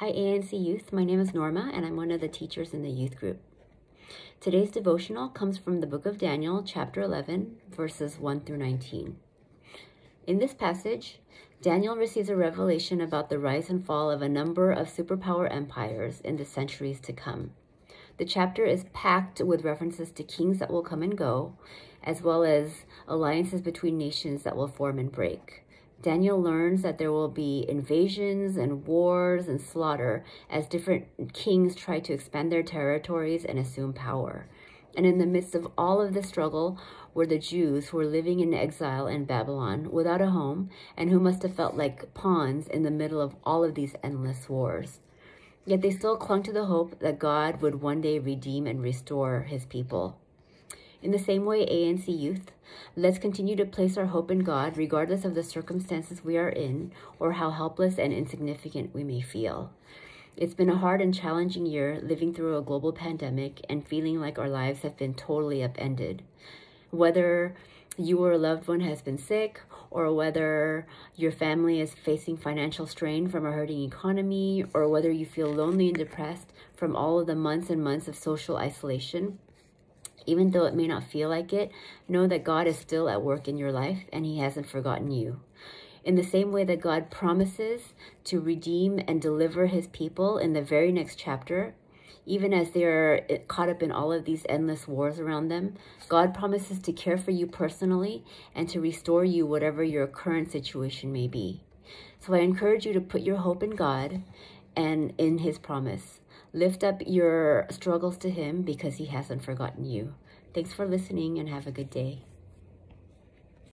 Hi, ANC Youth. My name is Norma, and I'm one of the teachers in the youth group. Today's devotional comes from the book of Daniel, chapter 11, verses 1 through 19. In this passage, Daniel receives a revelation about the rise and fall of a number of superpower empires in the centuries to come. The chapter is packed with references to kings that will come and go, as well as alliances between nations that will form and break. Daniel learns that there will be invasions and wars and slaughter as different kings try to expand their territories and assume power. And in the midst of all of this struggle were the Jews who were living in exile in Babylon without a home and who must have felt like pawns in the middle of all of these endless wars. Yet they still clung to the hope that God would one day redeem and restore his people. In the same way, ANC youth, let's continue to place our hope in God regardless of the circumstances we are in or how helpless and insignificant we may feel. It's been a hard and challenging year living through a global pandemic and feeling like our lives have been totally upended. Whether you or a loved one has been sick, or whether your family is facing financial strain from a hurting economy, or whether you feel lonely and depressed from all of the months and months of social isolation, even though it may not feel like it, know that God is still at work in your life and He hasn't forgotten you. In the same way that God promises to redeem and deliver His people in the very next chapter, even as they are caught up in all of these endless wars around them, God promises to care for you personally and to restore you whatever your current situation may be. So I encourage you to put your hope in God and in His promise. Lift up your struggles to Him because He hasn't forgotten you. Thanks for listening and have a good day.